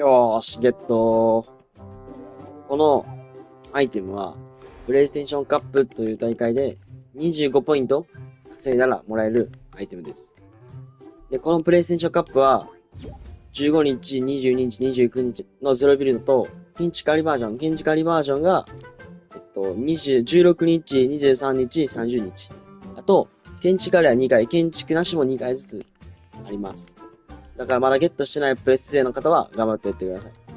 よーし、ゲット。このアイテムは、プレイステーションカップという大会で25ポイント稼いだらもらえるアイテムです。で、このプレイステーションカップは、15日、22日、29日のゼロビルドと、建築仮バージョン、建築仮バージョンが、えっと、20 16日、23日、30日。あと、建築ありは2回、建築なしも2回ずつあります。だからまだゲットしてないプレス勢の方は頑張ってやってください。